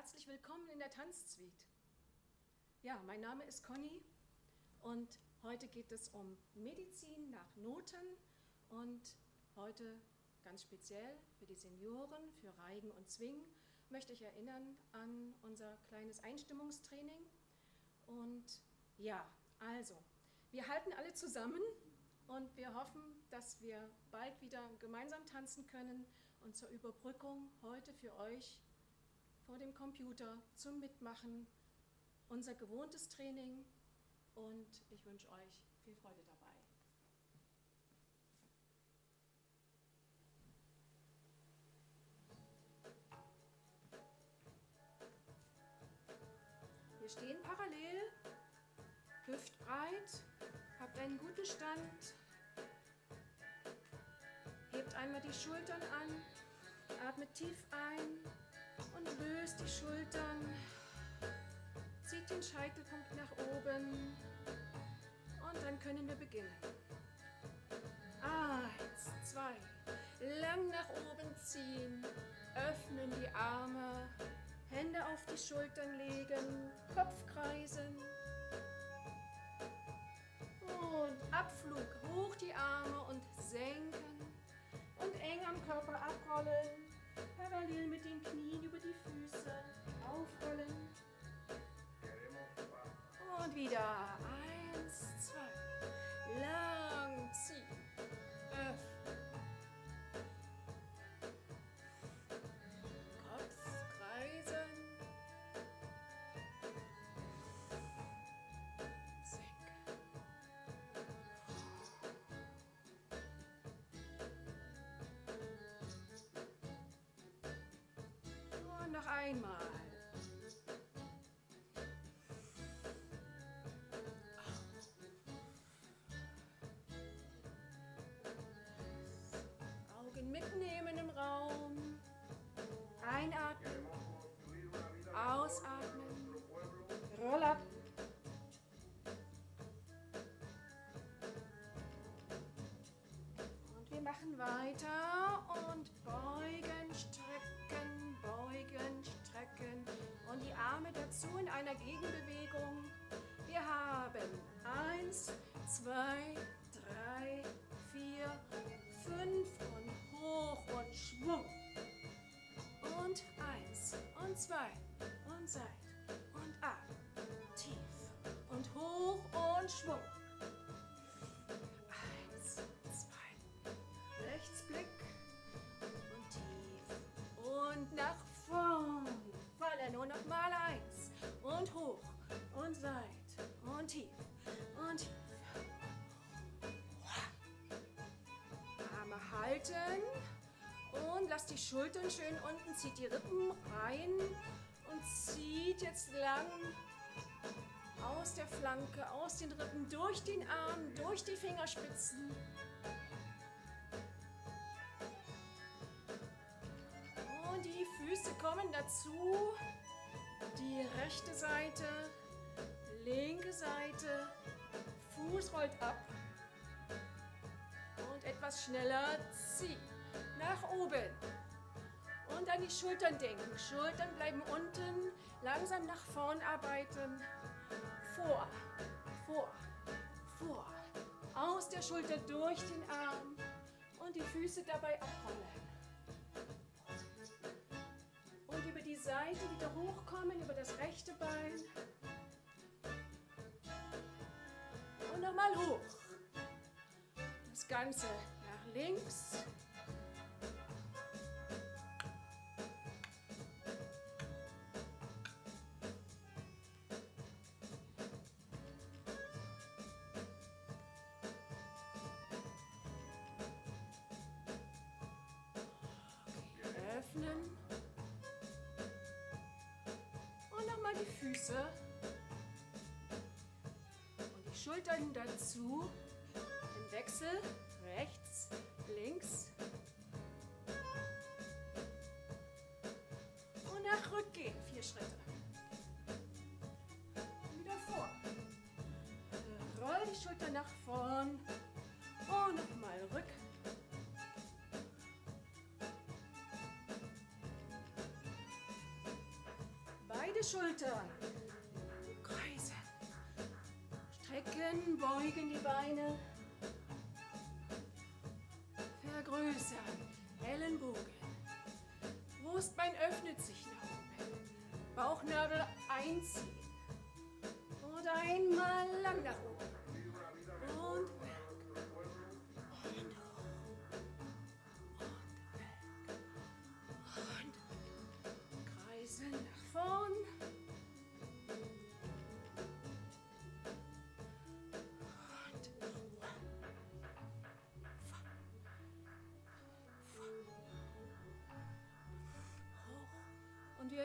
Herzlich willkommen in der Tanzsuite. Ja, mein Name ist Conny und heute geht es um Medizin nach Noten und heute ganz speziell für die Senioren, für Reigen und Zwingen möchte ich erinnern an unser kleines Einstimmungstraining. Und ja, also, wir halten alle zusammen und wir hoffen, dass wir bald wieder gemeinsam tanzen können und zur Überbrückung heute für euch vor dem Computer zum Mitmachen. Unser gewohntes Training und ich wünsche euch viel Freude dabei. Wir stehen parallel, hüftbreit, habt einen guten Stand, hebt einmal die Schultern an, atmet tief ein und löst die Schultern. Zieht den Scheitelpunkt nach oben. Und dann können wir beginnen. Eins, zwei, lang nach oben ziehen, öffnen die Arme, Hände auf die Schultern legen, Kopf kreisen. Und Abflug, hoch die Arme und senken. Und eng am Körper abrollen parallel mit den Knien über die Füße aufrollen. Und wieder. Mitnehmen im Raum. Einatmen. Ausatmen. Roll ab. Und wir machen weiter und beugen, strecken, beugen, strecken und die Arme dazu in einer Gegenbewegung. Wir haben eins, zwei, drei, vier, fünf Schwung. Und eins und zwei und seit und ab, tief und hoch und Schwung. Eins, zwei, Rechtsblick und tief und nach vorn. Fallen und nochmal eins und hoch und seit und tief und tief. Arme halten die Schultern schön unten, zieht die Rippen rein und zieht jetzt lang aus der Flanke, aus den Rippen, durch den Arm, durch die Fingerspitzen. Und die Füße kommen dazu. Die rechte Seite, linke Seite, Fuß rollt ab. Und etwas schneller ziehen. Nach oben. Und an die Schultern denken. Schultern bleiben unten. Langsam nach vorn arbeiten. Vor, vor, vor. Aus der Schulter durch den Arm. Und die Füße dabei abrollen. Und über die Seite wieder hochkommen, über das rechte Bein. Und nochmal hoch. Das Ganze nach links. Öffnen. Und nochmal die Füße. Und die Schultern dazu. Im Wechsel. Rechts, links. Und nach rückgehen. Vier Schritte. Und wieder vor. Roll die Schulter nach vorn. Beide Schultern. Kreisen. Strecken, beugen die Beine. Vergrößern. Ellenbogen. Brustbein öffnet sich nach oben. Bauchnabel einziehen. Und einmal lang nach oben. Und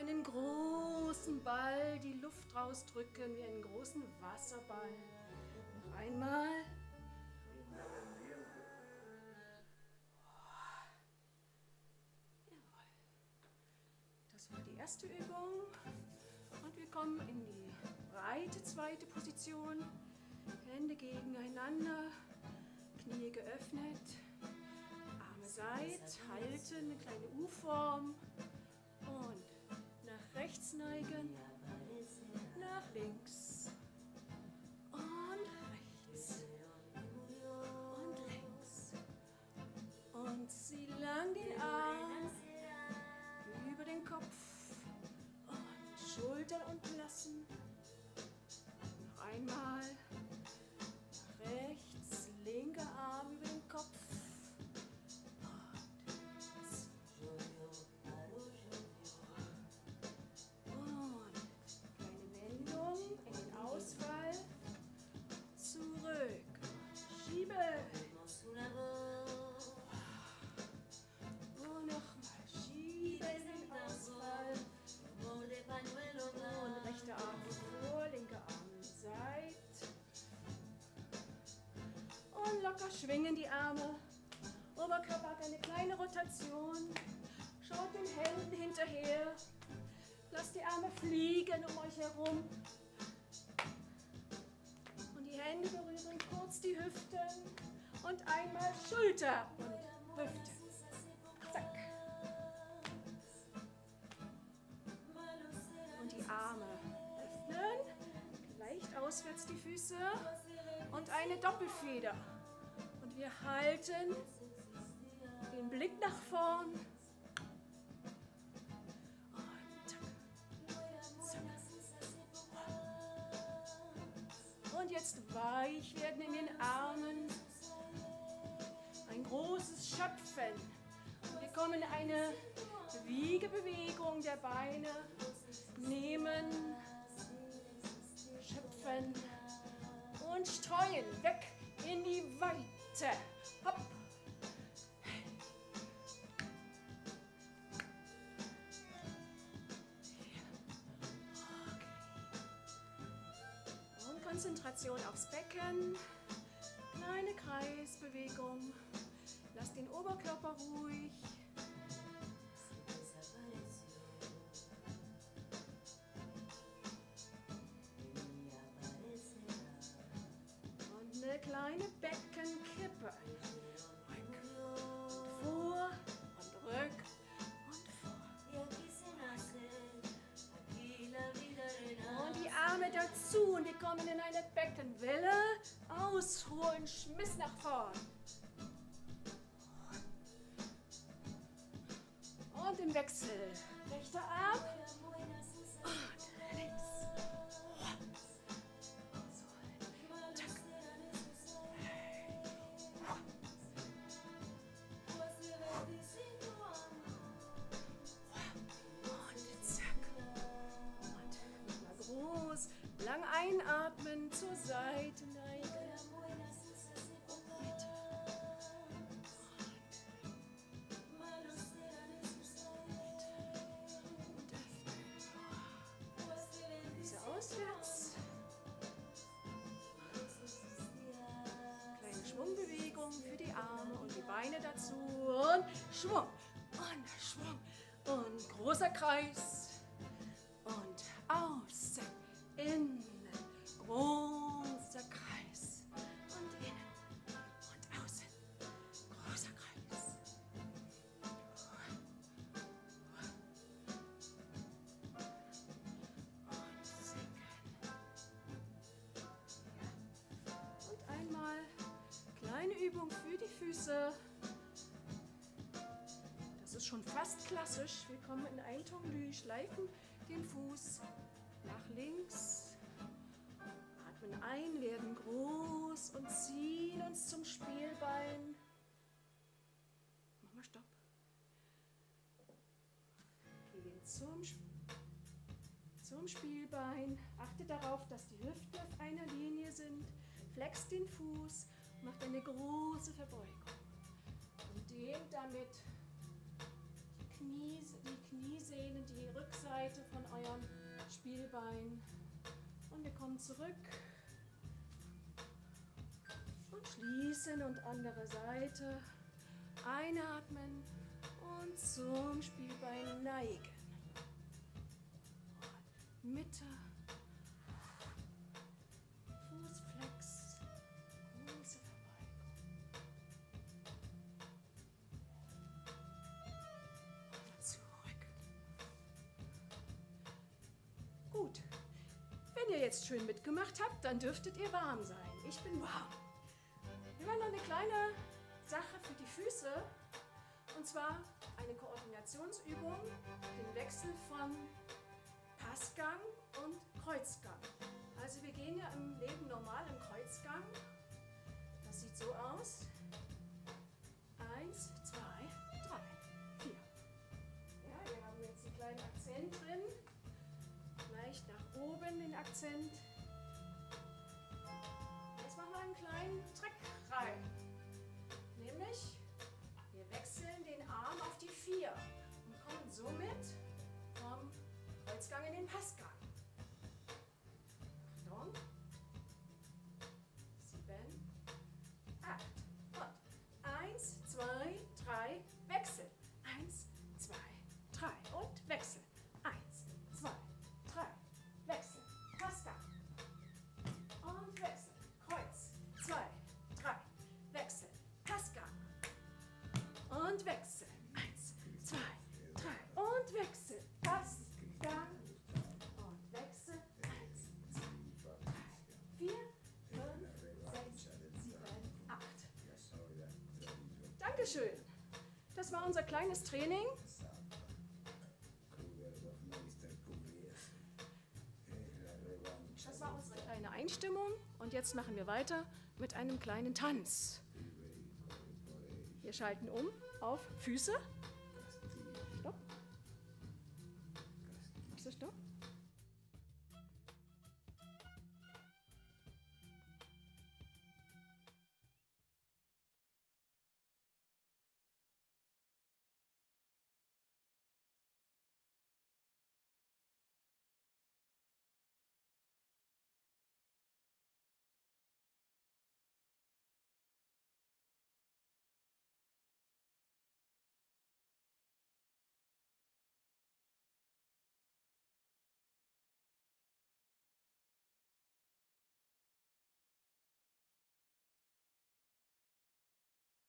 einen großen Ball die Luft rausdrücken, wie einen großen Wasserball. Noch einmal. Das war die erste Übung. Und wir kommen in die breite zweite Position. Hände gegeneinander, Knie geöffnet, Arme seit, halten, eine kleine U-Form. Und rechts neigen, nach links. Und rechts. Und links. Und zieh lang den Arm über den Kopf. Und Schultern unten lassen. Noch einmal. Schwingen die Arme. Oberkörper hat eine kleine Rotation. Schaut den Händen hinterher. Lasst die Arme fliegen um euch herum. Und die Hände berühren kurz die Hüften. Und einmal Schulter und Hüfte. Zack. Und die Arme öffnen. Leicht auswärts die Füße. Und eine Doppelfeder. Wir halten den Blick nach vorn. Und. Und jetzt weich werden in den Armen. Ein großes Schöpfen. Und wir kommen in eine Wiegebewegung der Beine. Nehmen, schöpfen und streuen. Weg in die Weite. Hopp. Und Konzentration aufs Becken. Kleine Kreisbewegung. Lass den Oberkörper ruhig. Dazu und wir kommen in eine Beckenwelle. Ausholen, Schmiss nach vorn. Und im Wechsel. Rechter Arm. Beine dazu. Und Schwung. Und Schwung. Und großer Kreis. Und außen. Innen. Großer Füße. Das ist schon fast klassisch. Wir kommen in ein Tonglü, schleifen den Fuß nach links. Atmen ein, werden groß und ziehen uns zum Spielbein. Mach mal Stopp. Gehen zum, zum Spielbein. Achte darauf, dass die Hüften auf einer Linie sind. Flex den Fuß, macht eine große Verbeugung. Und dehnt damit die, Knie, die Kniesehnen, die Rückseite von eurem Spielbein. Und wir kommen zurück und schließen und andere Seite. Einatmen und zum Spielbein neigen. Mitte. Ihr jetzt schön mitgemacht habt, dann dürftet ihr warm sein. Ich bin warm. Wir machen noch eine kleine Sache für die Füße. Und zwar eine Koordinationsübung, den Wechsel von Passgang und Kreuzgang. Also wir gehen ja im Leben normal im Kreuzgang. Das sieht so aus. Eins, zwei, drei, vier. Ja, wir haben jetzt einen kleinen Akzent drin. Oben den Akzent. Jetzt machen wir einen kleinen Trick rein. Dankeschön. Das war unser kleines Training. Das war unsere kleine Einstimmung. Und jetzt machen wir weiter mit einem kleinen Tanz. Wir schalten um auf Füße